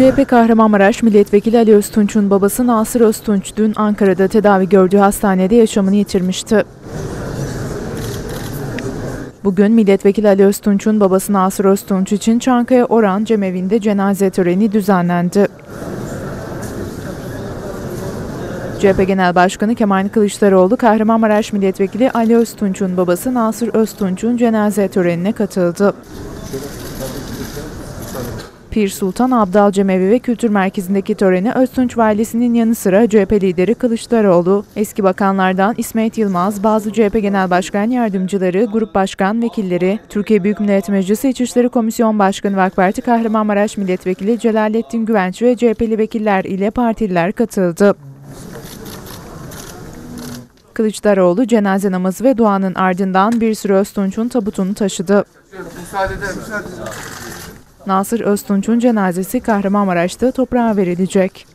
CHP Kahramanmaraş Milletvekili Ali Öztunç'un babası Nasır Öztunç dün Ankara'da tedavi gördüğü hastanede yaşamını yitirmişti. Bugün Milletvekili Ali Öztunç'un babası Nasır Öztunç için Çankaya Oran Cemevi'nde cenaze töreni düzenlendi. CHP Genel Başkanı Kemal Kılıçdaroğlu, Kahramanmaraş Milletvekili Ali Öztunç'un babası Nasır Öztunç'un cenaze törenine katıldı. Pir Sultan Abdal Cemevi ve Kültür Merkezi'ndeki töreni Öztunç Valisi'nin yanı sıra CHP lideri Kılıçdaroğlu, eski bakanlardan İsmet Yılmaz, bazı CHP Genel Başkan Yardımcıları, Grup Başkan Vekilleri, Türkiye Büyük Millet Meclisi İçişleri Komisyon Başkanı ve AK Parti Kahramanmaraş Milletvekili Celalettin Güvenç ve CHP'li vekiller ile partililer katıldı. Kılıçdaroğlu cenaze namazı ve duanın ardından bir sürü Öztunç'un tabutunu taşıdı. Müsaade eder misiniz? Nasır Öztunç'un cenazesi Kahramanmaraş'ta toprağa verilecek.